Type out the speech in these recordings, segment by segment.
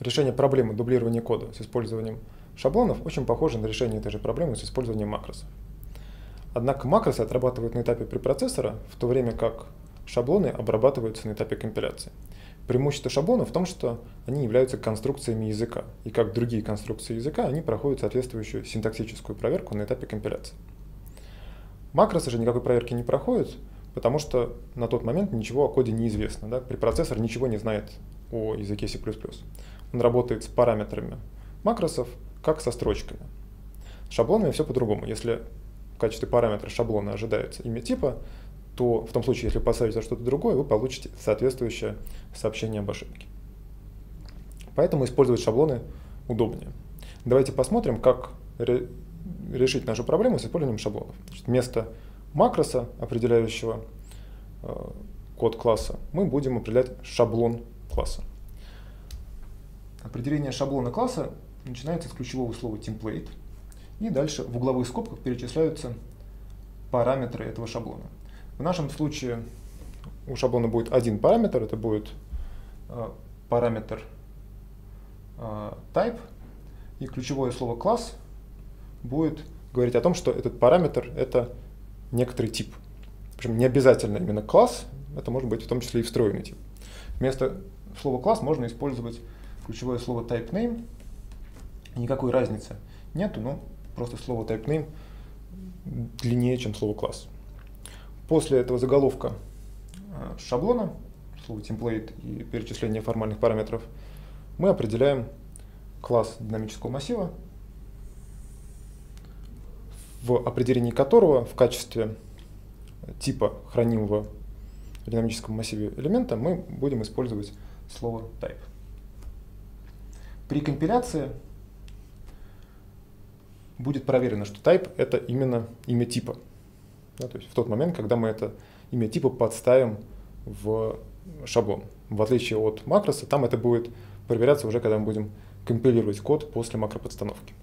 решение проблемы дублирования кода с использованием шаблонов очень похоже на решение этой же проблемы с использованием макросов. Однако макросы отрабатывают на этапе препроцессора, в то время как шаблоны обрабатываются на этапе компиляции. Преимущество шаблона в том, что они являются конструкциями языка, и как другие конструкции языка, они проходят соответствующую синтаксическую проверку на этапе компиляции. Макросы же никакой проверки не проходят, потому что на тот момент ничего о коде не известно. Да? Препроцессор ничего не знает о языке C++. Он работает с параметрами макросов, как со строчками. С шаблонами все по-другому. Если в качестве параметра шаблона ожидается имя типа, то в том случае, если поставите что-то другое, вы получите соответствующее сообщение об ошибке. Поэтому использовать шаблоны удобнее. Давайте посмотрим, как ре решить нашу проблему с использованием шаблонов. Значит, вместо макроса, определяющего э, код класса, мы будем определять шаблон класса. Определение шаблона класса начинается с ключевого слова template, и дальше в угловых скобках перечисляются параметры этого шаблона. В нашем случае у шаблона будет один параметр, это будет э, параметр э, type, и ключевое слово класс будет говорить о том, что этот параметр это некоторый тип. Причем не обязательно именно класс, это может быть в том числе и встроенный тип. Вместо слова класс можно использовать ключевое слово type name. Никакой разницы нету, но просто слово type name длиннее, чем слово класс. После этого заголовка э, шаблона, слово template и перечисления формальных параметров, мы определяем класс динамического массива, в определении которого в качестве типа хранимого в динамическом массиве элемента мы будем использовать слово type. При компиляции будет проверено, что type это именно имя типа. Да, то есть в тот момент, когда мы это имя типа подставим в шаблон. В отличие от макроса, там это будет проверяться уже, когда мы будем компилировать код после макроподстановки.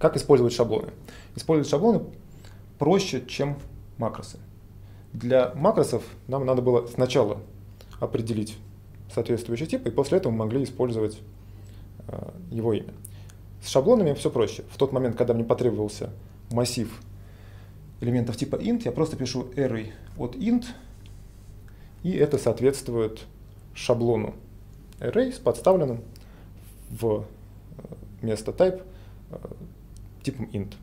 Как использовать шаблоны? Использовать шаблоны проще, чем макросы. Для макросов нам надо было сначала определить соответствующий тип, и после этого мы могли использовать э, его имя. С шаблонами все проще. В тот момент, когда мне потребовался массив элементов типа int, я просто пишу array от int, и это соответствует шаблону array с подставленным в э, место type э, типом int.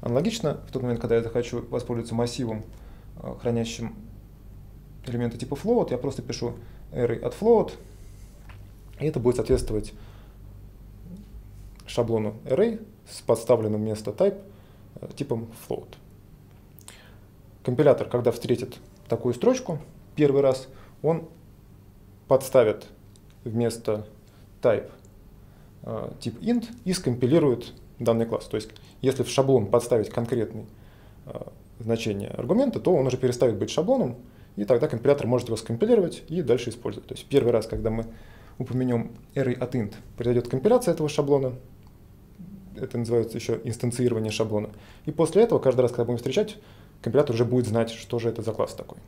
Аналогично, в тот момент, когда я захочу воспользоваться массивом, э, хранящим элементы типа float, я просто пишу array от float, и это будет соответствовать шаблону array с подставленным вместо type э, типом float. Компилятор, когда встретит такую строчку первый раз, он подставит вместо type э, тип int и скомпилирует данный класс. То есть, если в шаблон подставить конкретный э, значение аргумента, то он уже перестает быть шаблоном, и тогда компилятор может его скомпилировать и дальше использовать. То есть первый раз, когда мы упомянем array от int, произойдет компиляция этого шаблона, это называется еще инстанцирование шаблона. И после этого, каждый раз, когда будем встречать, компилятор уже будет знать, что же это за класс такой.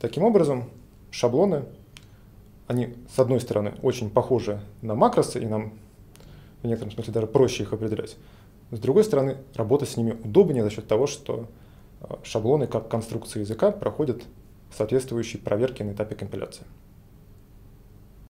Таким образом, шаблоны, они, с одной стороны, очень похожи на макросы, и нам в некотором смысле даже проще их определять. С другой стороны, работать с ними удобнее за счет того, что э, шаблоны как конструкции языка проходят соответствующие проверки на этапе компиляции.